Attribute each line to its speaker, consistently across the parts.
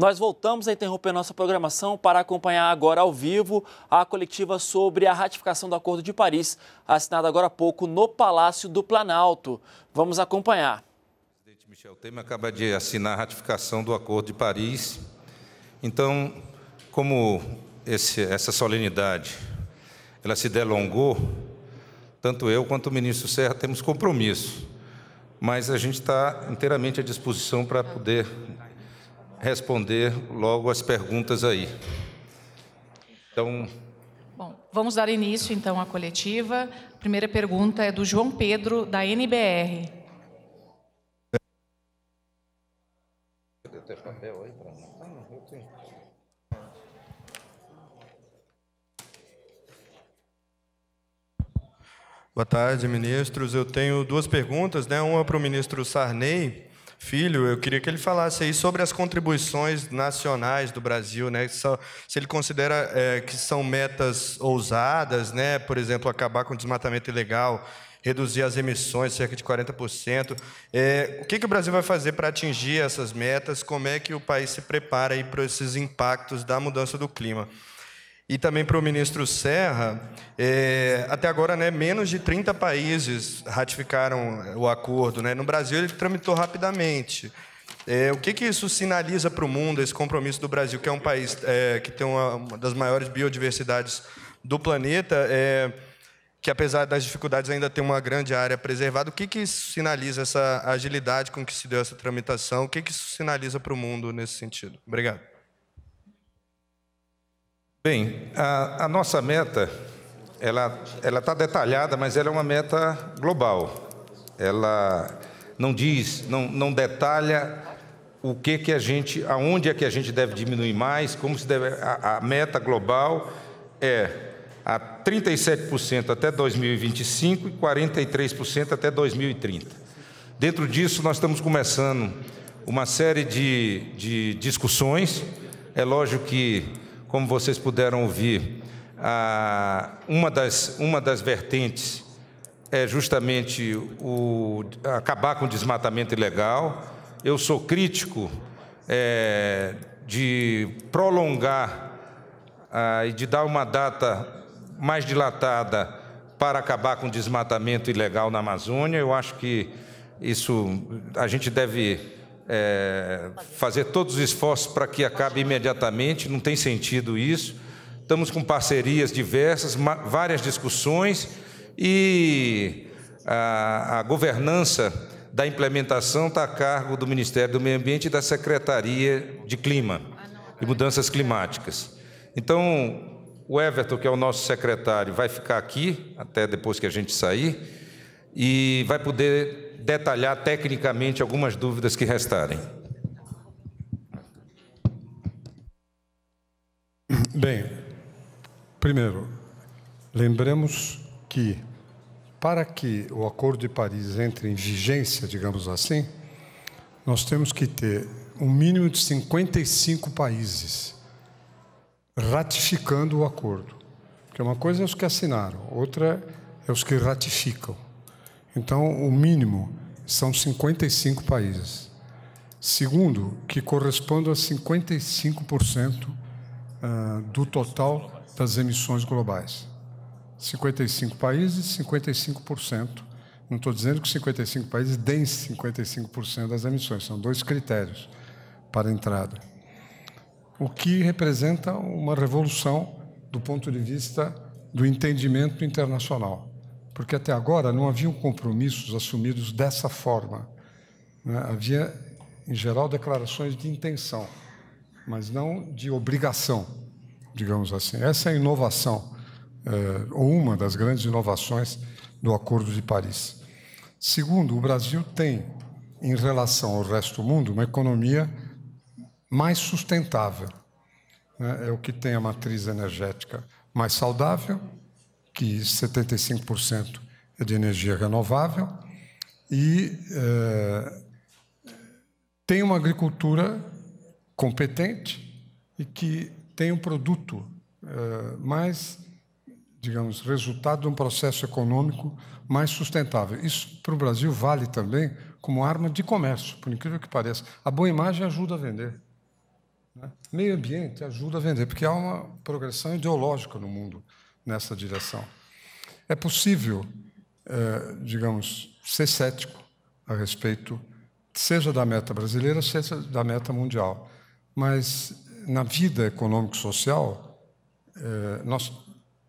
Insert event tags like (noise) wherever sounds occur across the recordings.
Speaker 1: Nós voltamos a interromper nossa programação para acompanhar agora ao vivo a coletiva sobre a ratificação do Acordo de Paris, assinada agora há pouco no Palácio do Planalto. Vamos acompanhar.
Speaker 2: O presidente Michel Temer acaba de assinar a ratificação do Acordo de Paris. Então, como esse, essa solenidade ela se delongou, tanto eu quanto o ministro Serra temos compromisso, mas a gente está inteiramente à disposição para poder responder logo as perguntas aí.
Speaker 3: Então. Bom, vamos dar início então à coletiva. A primeira pergunta é do João Pedro, da NBR.
Speaker 4: Boa tarde, ministros. Eu tenho duas perguntas, né? Uma para o ministro Sarney Filho, eu queria que ele falasse aí sobre as contribuições nacionais do Brasil, né? Se ele considera é, que são metas ousadas, né? Por exemplo, acabar com o desmatamento ilegal, reduzir as emissões cerca de 40%. É, o que, que o Brasil vai fazer para atingir essas metas? Como é que o país se prepara aí para esses impactos da mudança do clima? E também para o ministro Serra, é, até agora, né, menos de 30 países ratificaram o acordo. Né? No Brasil, ele tramitou rapidamente. É, o que, que isso sinaliza para o mundo, esse compromisso do Brasil, que é um país é, que tem uma, uma, das maiores biodiversidades do planeta, é, que apesar das dificuldades ainda tem uma grande área preservada. O que, que isso sinaliza, essa agilidade com que se deu essa tramitação? O que, que isso sinaliza para o mundo nesse sentido? Obrigado.
Speaker 2: Bem, a, a nossa meta, ela está detalhada, mas ela é uma meta global. Ela não diz, não, não detalha o que que a gente, aonde é que a gente deve diminuir mais, como se deve. A, a meta global é a 37% até 2025 e 43% até 2030. Dentro disso, nós estamos começando uma série de, de discussões. É lógico que como vocês puderam ouvir, uma, das, uma das vertentes é justamente o, acabar com o desmatamento ilegal. Eu sou crítico é, de prolongar e de dar uma data mais dilatada para acabar com o desmatamento ilegal na Amazônia. Eu acho que isso a gente deve é, fazer todos os esforços para que acabe imediatamente, não tem sentido isso. Estamos com parcerias diversas, várias discussões e a, a governança da implementação está a cargo do Ministério do Meio Ambiente e da Secretaria de Clima e Mudanças Climáticas. Então, o Everton, que é o nosso secretário, vai ficar aqui até depois que a gente sair e vai poder detalhar tecnicamente algumas dúvidas que restarem.
Speaker 5: Bem, primeiro, lembremos que para que o Acordo de Paris entre em vigência, digamos assim, nós temos que ter um mínimo de 55 países ratificando o acordo. Porque uma coisa é os que assinaram, outra é os que ratificam. Então, o mínimo são 55 países. Segundo, que corresponde a 55% ah, do total das emissões globais. 55 países, 55%. Não estou dizendo que 55 países deem 55% das emissões, são dois critérios para entrada. O que representa uma revolução do ponto de vista do entendimento internacional porque até agora não haviam compromissos assumidos dessa forma. Né? Havia, em geral, declarações de intenção, mas não de obrigação, digamos assim. Essa é a inovação, é, ou uma das grandes inovações do Acordo de Paris. Segundo, o Brasil tem, em relação ao resto do mundo, uma economia mais sustentável. Né? É o que tem a matriz energética mais saudável que 75% é de energia renovável, e é, tem uma agricultura competente e que tem um produto é, mais, digamos, resultado de um processo econômico mais sustentável. Isso para o Brasil vale também como arma de comércio, por incrível que pareça. A boa imagem ajuda a vender. Né? Meio ambiente ajuda a vender, porque há uma progressão ideológica no mundo nessa direção. É possível, é, digamos, ser cético a respeito, seja da meta brasileira, seja da meta mundial. Mas na vida econômico-social, é, nós,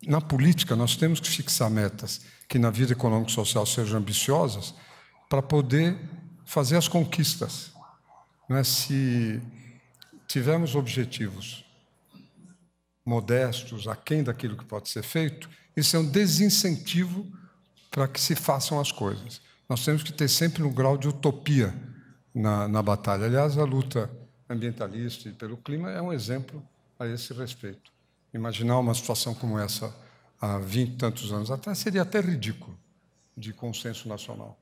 Speaker 5: na política, nós temos que fixar metas que na vida econômico-social sejam ambiciosas para poder fazer as conquistas. É? Se tivermos objetivos modestos, aquém daquilo que pode ser feito, isso é um desincentivo para que se façam as coisas. Nós temos que ter sempre um grau de utopia na, na batalha. Aliás, a luta ambientalista e pelo clima é um exemplo a esse respeito. Imaginar uma situação como essa há vinte e tantos anos atrás seria até ridículo de consenso nacional.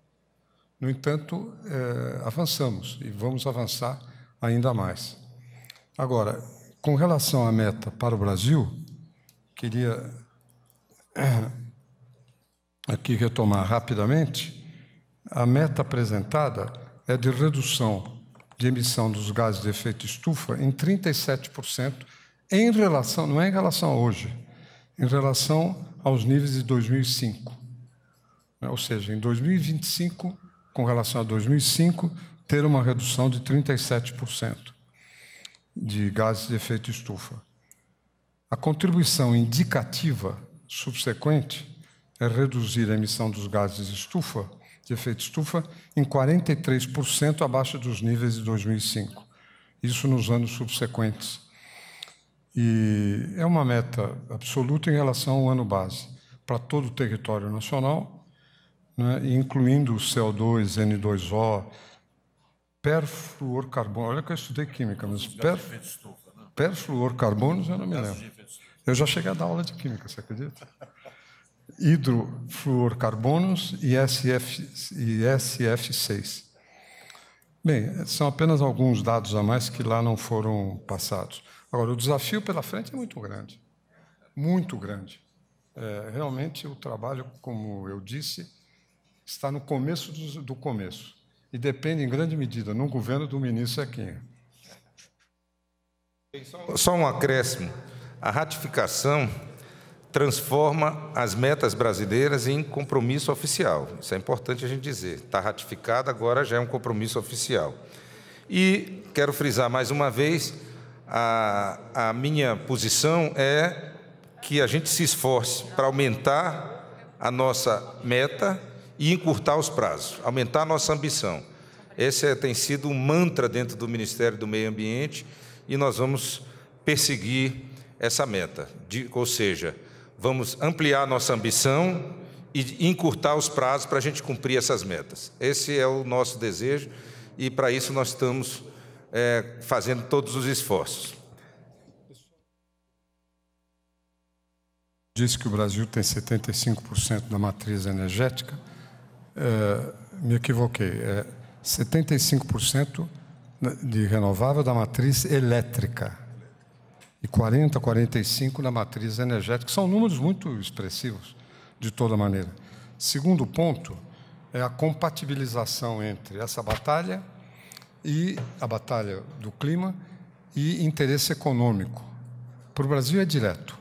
Speaker 5: No entanto, é, avançamos e vamos avançar ainda mais. Agora, com relação à meta para o Brasil, queria é, aqui retomar rapidamente. A meta apresentada é de redução de emissão dos gases de efeito estufa em 37% em relação, não é em relação a hoje, em relação aos níveis de 2005. Ou seja, em 2025, com relação a 2005, ter uma redução de 37% de gases de efeito estufa. A contribuição indicativa subsequente é reduzir a emissão dos gases de estufa, de efeito estufa, em 43% abaixo dos níveis de 2005. Isso nos anos subsequentes. E é uma meta absoluta em relação ao ano base, para todo o território nacional, né, incluindo o CO2, N2O, perfluorcarbono. Olha que eu estudei química, mas per, perfluorcarbonos eu não me lembro. Eu já cheguei a dar aula de química, você acredita? Hidrofluorcarbonos e, SF, e SF6. Bem, são apenas alguns dados a mais que lá não foram passados. Agora, o desafio pela frente é muito grande. Muito grande. É, realmente, o trabalho, como eu disse, está no começo do, do começo e depende, em grande medida, no governo do ministro Equinha.
Speaker 2: Só um acréscimo. A ratificação transforma as metas brasileiras em compromisso oficial. Isso é importante a gente dizer. Está ratificado, agora já é um compromisso oficial. E quero frisar mais uma vez: a, a minha posição é que a gente se esforce para aumentar a nossa meta e encurtar os prazos, aumentar nossa ambição. Esse é, tem sido um mantra dentro do Ministério do Meio Ambiente e nós vamos perseguir essa meta, ou seja, vamos ampliar nossa ambição e encurtar os prazos para a gente cumprir essas metas. Esse é o nosso desejo e para isso nós estamos é, fazendo todos os esforços.
Speaker 5: Disse que o Brasil tem 75% da matriz energética. É, me equivoquei. É 75% de renovável da matriz elétrica e 40, 45 na matriz energética. São números muito expressivos, de toda maneira. Segundo ponto é a compatibilização entre essa batalha e a batalha do clima e interesse econômico. Para o Brasil é direto.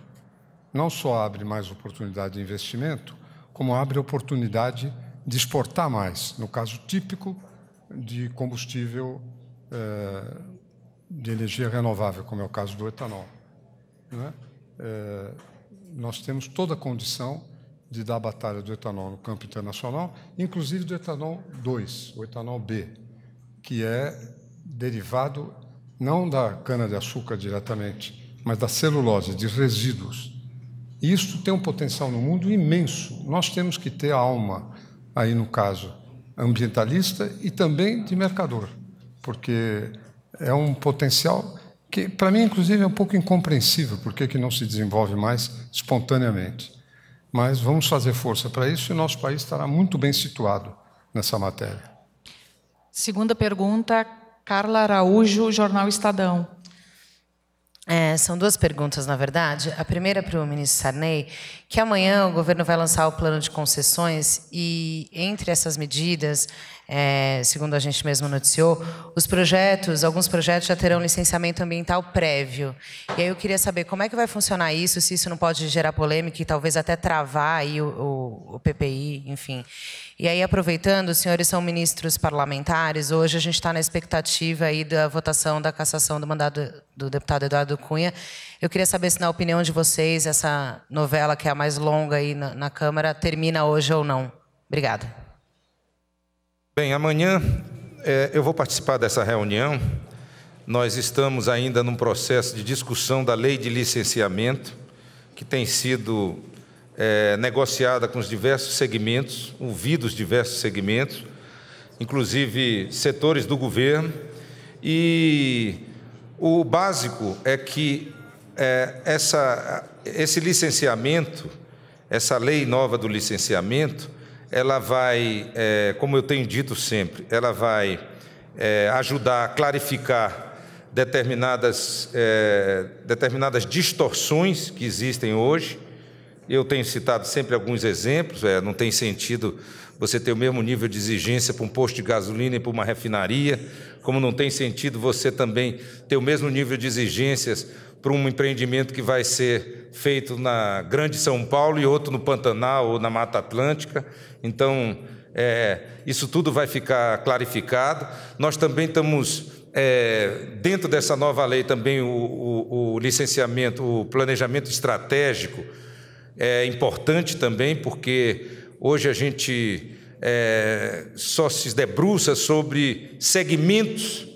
Speaker 5: Não só abre mais oportunidade de investimento, como abre oportunidade de exportar mais. No caso típico de combustível é, de energia renovável, como é o caso do etanol. Né? É, nós temos toda a condição de dar a batalha do etanol no campo internacional, inclusive do etanol 2, o etanol B, que é derivado não da cana-de-açúcar diretamente, mas da celulose, de resíduos. E isso tem um potencial no mundo imenso. Nós temos que ter alma, aí no caso, ambientalista e também de mercador, porque é um potencial que, para mim, inclusive, é um pouco incompreensível, porque que não se desenvolve mais espontaneamente. Mas vamos fazer força para isso e nosso país estará muito bem situado nessa matéria.
Speaker 3: Segunda pergunta, Carla Araújo, Jornal Estadão.
Speaker 6: É, são duas perguntas, na verdade. A primeira é para o ministro Sarney, que amanhã o governo vai lançar o plano de concessões e, entre essas medidas, é, segundo a gente mesmo noticiou, os projetos, alguns projetos já terão licenciamento ambiental prévio. E aí eu queria saber como é que vai funcionar isso, se isso não pode gerar polêmica e talvez até travar aí o, o, o PPI, enfim. E aí, aproveitando, os senhores são ministros parlamentares, hoje a gente está na expectativa aí da votação da cassação do mandato do deputado Eduardo Cunha. Eu queria saber se, na opinião de vocês, essa novela, que é a mais longa aí na, na Câmara, termina hoje ou não. Obrigada.
Speaker 2: Bem, amanhã é, eu vou participar dessa reunião. Nós estamos ainda num processo de discussão da lei de licenciamento, que tem sido é, negociada com os diversos segmentos, ouvidos diversos segmentos, inclusive setores do governo, e o básico é que é, essa, esse licenciamento, essa lei nova do licenciamento, ela vai, é, como eu tenho dito sempre, ela vai é, ajudar a clarificar determinadas, é, determinadas distorções que existem hoje. Eu tenho citado sempre alguns exemplos, é, não tem sentido você ter o mesmo nível de exigência para um posto de gasolina e para uma refinaria, como não tem sentido você também ter o mesmo nível de exigências para um empreendimento que vai ser feito na Grande São Paulo e outro no Pantanal ou na Mata Atlântica. Então, é, isso tudo vai ficar clarificado. Nós também estamos, é, dentro dessa nova lei, também o, o, o licenciamento, o planejamento estratégico é importante também, porque hoje a gente é, só se debruça sobre segmentos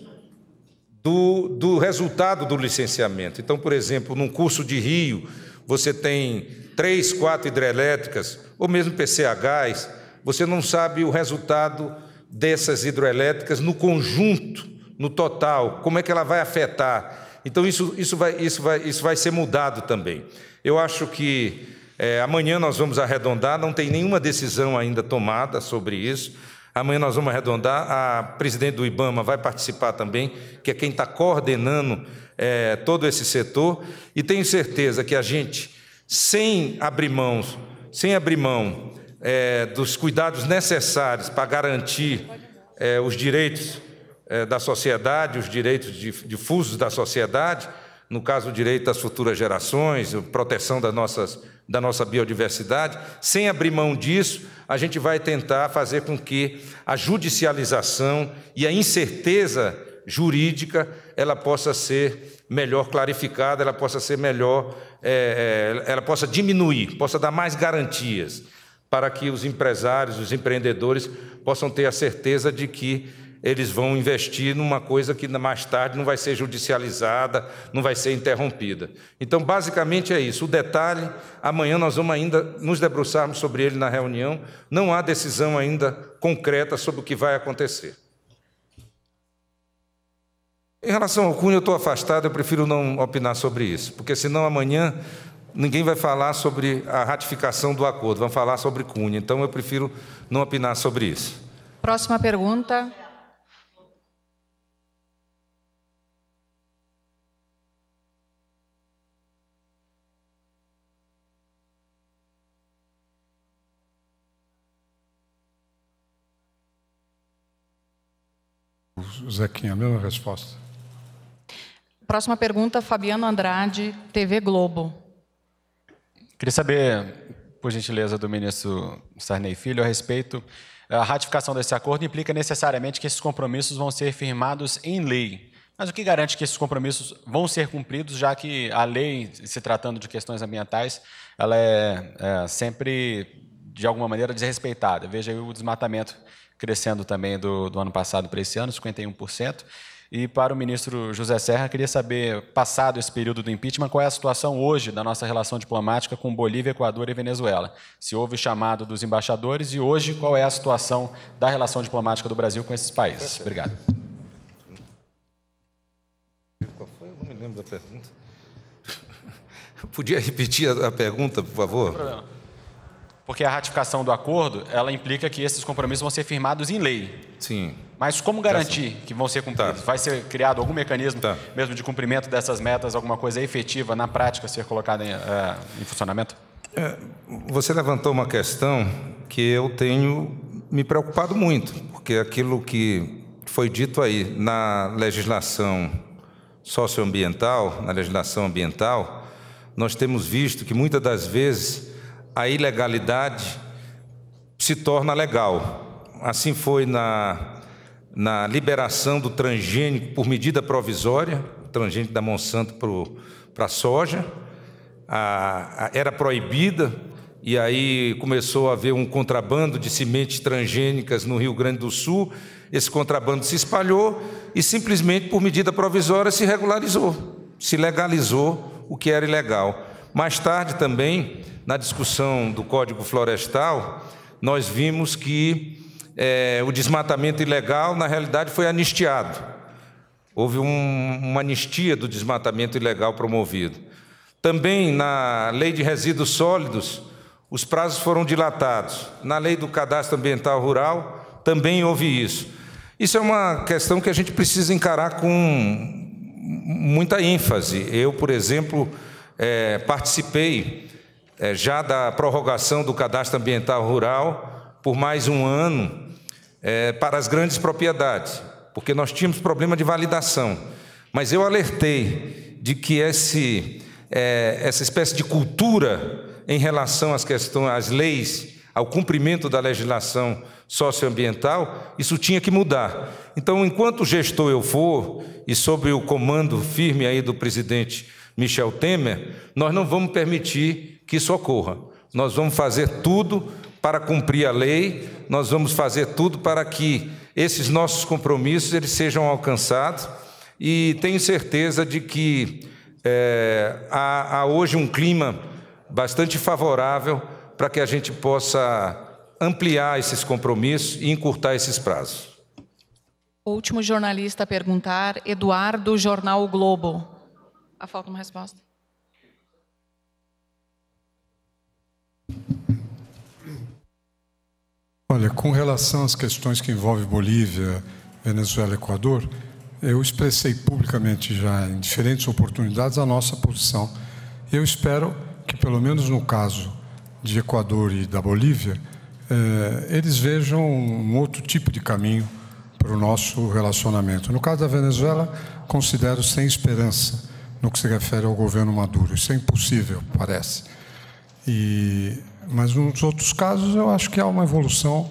Speaker 2: do, do resultado do licenciamento. Então, por exemplo, num curso de rio, você tem três, quatro hidrelétricas, ou mesmo PCHs, você não sabe o resultado dessas hidrelétricas no conjunto, no total, como é que ela vai afetar. Então, isso, isso, vai, isso, vai, isso vai ser mudado também. Eu acho que é, amanhã nós vamos arredondar, não tem nenhuma decisão ainda tomada sobre isso. Amanhã nós vamos arredondar. A presidente do IBAMA vai participar também, que é quem está coordenando é, todo esse setor. E tenho certeza que a gente, sem abrir mãos, sem abrir mão é, dos cuidados necessários para garantir é, os direitos é, da sociedade, os direitos difusos da sociedade, no caso, o direito das futuras gerações, proteção das nossas da nossa biodiversidade, sem abrir mão disso, a gente vai tentar fazer com que a judicialização e a incerteza jurídica ela possa ser melhor clarificada, ela possa ser melhor, é, ela possa diminuir, possa dar mais garantias para que os empresários, os empreendedores possam ter a certeza de que eles vão investir numa coisa que mais tarde não vai ser judicializada, não vai ser interrompida. Então, basicamente é isso. O detalhe, amanhã nós vamos ainda nos debruçarmos sobre ele na reunião. Não há decisão ainda concreta sobre o que vai acontecer. Em relação ao Cunha, eu estou afastado, eu prefiro não opinar sobre isso, porque senão amanhã ninguém vai falar sobre a ratificação do acordo, vão falar sobre Cunha. Então eu prefiro não opinar sobre isso.
Speaker 3: Próxima pergunta,
Speaker 5: Zequinha, a mesma resposta.
Speaker 3: Próxima pergunta, Fabiano Andrade, TV Globo.
Speaker 7: Queria saber, por gentileza, do ministro Sarney Filho, a respeito. A ratificação desse acordo implica necessariamente que esses compromissos vão ser firmados em lei. Mas o que garante que esses compromissos vão ser cumpridos, já que a lei, se tratando de questões ambientais, ela é, é sempre, de alguma maneira, desrespeitada? Veja aí o desmatamento crescendo também do, do ano passado para esse ano, 51%. E para o ministro José Serra, queria saber, passado esse período do impeachment, qual é a situação hoje da nossa relação diplomática com Bolívia, Equador e Venezuela? Se houve chamado dos embaixadores e hoje qual é a situação da relação diplomática do Brasil com esses países? Obrigado.
Speaker 2: Qual foi? Eu não me lembro da pergunta. (laughs) Podia repetir a pergunta, por favor? Não tem problema.
Speaker 7: Porque a ratificação do acordo, ela implica que esses compromissos vão ser firmados em lei.
Speaker 2: Sim.
Speaker 7: Mas como garantir que vão ser cumpridos?
Speaker 2: Tá.
Speaker 7: Vai ser criado algum mecanismo
Speaker 2: Tá.
Speaker 7: mesmo de cumprimento dessas metas, alguma coisa efetiva na prática ser colocada em, eh, em funcionamento?
Speaker 2: Você levantou uma questão que eu tenho me preocupado muito, porque aquilo que foi dito aí na legislação socioambiental, na legislação ambiental, nós temos visto que muitas das vezes a ilegalidade se torna legal. Assim foi na, na liberação do transgênico por medida provisória, transgênico da Monsanto para a soja, era proibida, e aí começou a haver um contrabando de sementes transgênicas no Rio Grande do Sul. Esse contrabando se espalhou e simplesmente por medida provisória se regularizou, se legalizou o que era ilegal. Mais tarde também, na discussão do Código Florestal, nós vimos que eh, o desmatamento ilegal, na realidade, foi anistiado. Houve um- uma anistia do desmatamento ilegal promovido. Também na lei de resíduos sólidos, os prazos foram dilatados. Na lei do cadastro ambiental rural, também houve isso. Isso é uma questão que a gente precisa encarar com muita ênfase. Eu, por exemplo, eh, participei eh, já da prorrogação do cadastro ambiental rural por mais um ano eh, para as grandes propriedades, porque nós tínhamos problema de validação. Mas eu alertei de que esse, eh, essa espécie de cultura em relação às questões, às leis, ao cumprimento da legislação socioambiental, isso tinha que mudar. Então, enquanto gestor eu for, e sob o comando firme aí do presidente Michel Temer, nós não vamos permitir que isso ocorra. Nós vamos fazer tudo para cumprir a lei, nós vamos fazer tudo para que esses nossos compromissos eles sejam alcançados e tenho certeza de que eh, há, há hoje um clima bastante favorável para que a gente possa ampliar esses compromissos e encurtar esses prazos.
Speaker 3: Último jornalista a perguntar, Eduardo, Jornal o Globo. Ah, falta uma resposta.
Speaker 5: Olha, com relação às questões que envolvem Bolívia, Venezuela e Equador, eu expressei publicamente já em diferentes oportunidades a nossa posição. Eu espero que, pelo menos no caso de Equador e da Bolívia, eh, eles vejam um outro tipo de caminho para o nosso relacionamento. No caso da Venezuela, considero sem esperança no que se refere ao governo Maduro. Isso é impossível, parece. E, mas nos outros casos eu acho que há uma evolução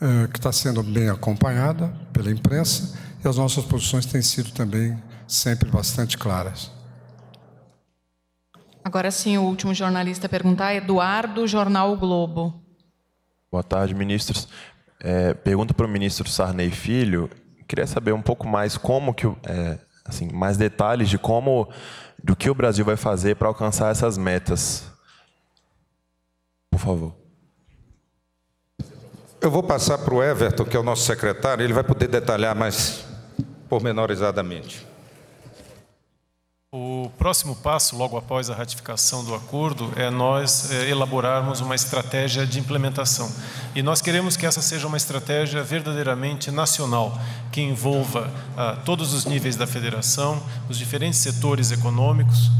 Speaker 5: eh, que está sendo bem acompanhada pela imprensa e as nossas posições têm sido também sempre bastante claras.
Speaker 3: Agora sim, o último jornalista a perguntar, Eduardo, Jornal o Globo.
Speaker 8: Boa tarde, ministros. É, pergunta para o ministro Sarney Filho. Queria saber um pouco mais como que, é, assim, mais detalhes de como, do que o Brasil vai fazer para alcançar essas metas. Por favor.
Speaker 2: Eu vou passar para o Everton, que é o nosso secretário, ele vai poder detalhar mais pormenorizadamente.
Speaker 9: O próximo passo, logo após a ratificação do acordo, é nós eh, elaborarmos uma estratégia de implementação. E nós queremos que essa seja uma estratégia verdadeiramente nacional, que envolva ah, todos os níveis da federação, os diferentes setores econômicos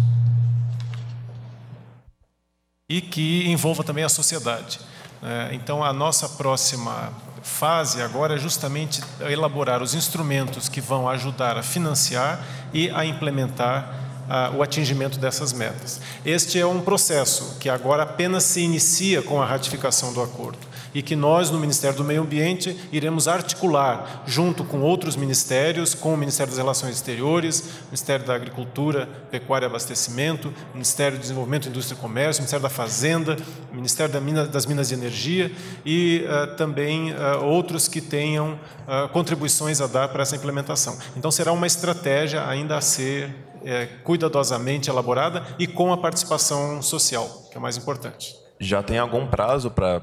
Speaker 9: e que envolva também a sociedade. É, Então, a nossa próxima fase agora é justamente elaborar os instrumentos que vão ajudar a financiar e a implementar ah, o atingimento dessas metas. Este é um processo que agora apenas se inicia com a ratificação do acordo e que nós, no Ministério do Meio Ambiente, iremos articular junto com outros ministérios, com o Ministério das Relações Exteriores, Ministério da Agricultura, Pecuária e Abastecimento, Ministério do Desenvolvimento, Indústria e Comércio, Ministério da Fazenda, Ministério da Mina- das Minas e Energia e ah, também ah, outros que tenham ah, contribuições a dar para essa implementação. Então, será uma estratégia ainda a ser eh, cuidadosamente elaborada e com a participação social, que é o mais importante.
Speaker 8: Já tem algum prazo para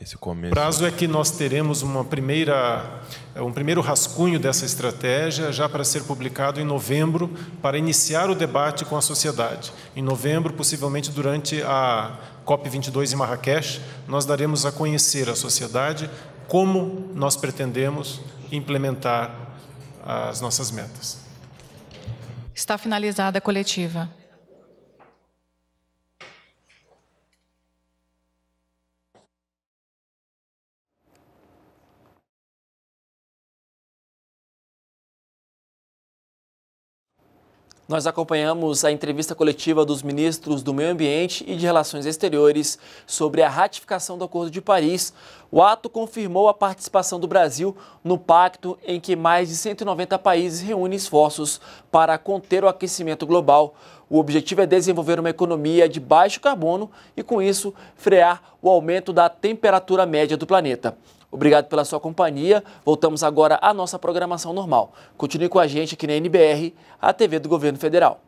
Speaker 8: esse começo?
Speaker 9: Prazo é que nós teremos uma primeira, um primeiro rascunho dessa estratégia já para ser publicado em novembro, para iniciar o debate com a sociedade. Em novembro, possivelmente durante a COP22 em Marrakech, nós daremos a conhecer à sociedade como nós pretendemos implementar as nossas metas.
Speaker 3: Está finalizada a coletiva.
Speaker 1: Nós acompanhamos a entrevista coletiva dos ministros do Meio Ambiente e de Relações Exteriores sobre a ratificação do Acordo de Paris. O ato confirmou a participação do Brasil no pacto em que mais de 190 países reúnem esforços para conter o aquecimento global. O objetivo é desenvolver uma economia de baixo carbono e, com isso, frear o aumento da temperatura média do planeta. Obrigado pela sua companhia. Voltamos agora à nossa programação normal. Continue com a gente aqui na NBR, a TV do Governo Federal.